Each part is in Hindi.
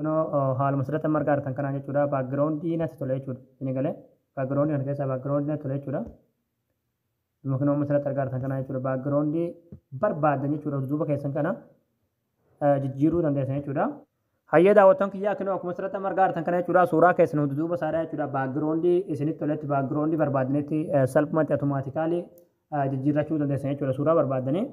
हाल मसरत मार्ग अर्थम करना चूड़ा बैकग्रउंड तुले बैकग्रउंड बैकग्रउंड तुले चूड़ा मुखनो मसरत तरह अर्थम करना चूड़ा बैकग्रउंड बर्बाद चूड़ा जूब कैसा करना जीरू रंग चूड़ा हाइए दावत किया मसरत मार्ग अर्थम करना चूड़ा सूरा कैसा जूब सारा चूड़ा बैकग्रउंड इसने तुले बैकग्रउंड बर्बाद नहीं थी सल्प मत अथुमा तो थी खाली जीरा चूदे चूड़ा सूरा बर्बाद नहीं।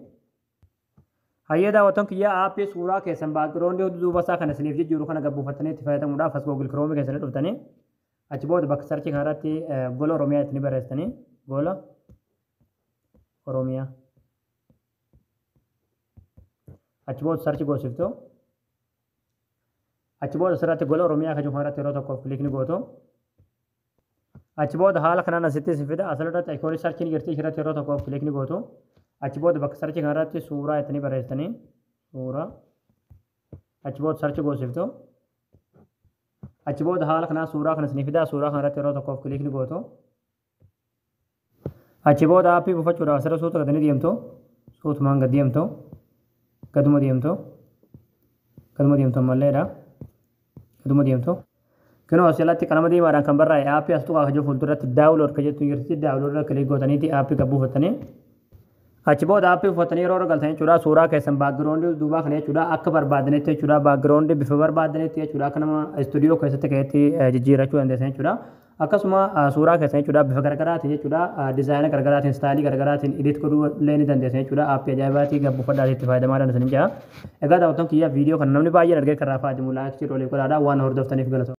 Hayyee daawwattoon kiyyaa aappii suuraa keessan baaggiroondii duuba isaa kana isiniif jijjiiru kana gabbuufattanii itti fayyadamuudhaaf as googil kiroomii keessanii dhuftanii achi booda bakka sarchii kanarratti gola oromiyaa itti barreessitanii. Gola oromiyaa achi booda sarchi goosiftu achi booda asirratti gola oromiyaa kan kanarratti yeroo tokkoof kilikni gootu achi booda haala kanaan asitti isin fida asirratti ayikoonii sarchiin jirti ishirratti yeroo tokkoof kilikni gootu. अचबोद सर्च कर रहा सूरा इतनी पर सूरा अचबोद सर्च गो सिर्फ़ तो अचबोद हाल खना सूरा खन सनीफिदा सूरा खन रहते तो कॉफ क्लिक तो अचबोद आप ही गुफा चुरा सर सूत कदनी दियम तो सूत मांग गदियम तो कदम दियम तो कदम दियम तो मल्लेरा कदम दियम तो क्यों असला कलम दी मारा कंबर रहा है आप ही हस्तु का जो फुल तुरत डाउलोड कर डाउलोड क्लिक गोतनी थी आप ही गबू होता नहीं achi booda aappii uffatanii yeroo galtan jechuudha suuraa keessan baaggiroondii duubaa kana jechuudha. Akka barbaadanitti jechuudha. Baaggiroondii bifa barbaadanitti jechuudha. Akka nama istuudiyoo keessatti keessatti jijjiirrachuu dandeessan jechuudha. Akkasuma suuraa keessan jechuudha bifa garaagaraatiin jechuudha. Dizaayina garaagaraatiin istaayilii garaagaraatiin edit godhuu illee ni dandeessan jechuudha. Aappii ajaa'ibaatii gabbuufadhaa itti fayyadamaa dandeessan jechuudha egaa daawwattoon kiyyaa viidiyoo kana namni baay'een argee kan raafaa jiru laayik jedhu olii godhaadhaa waan hordoftaniif galatoomna.